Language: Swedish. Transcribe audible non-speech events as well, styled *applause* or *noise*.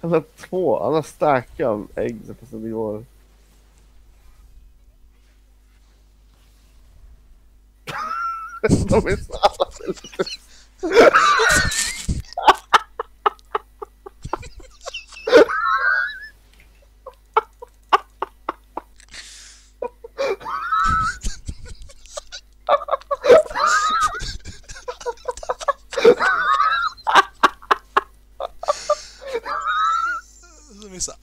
Han har två, han har starka ägg som passar nivåer. *laughs* De är så alla Ha *laughs* esa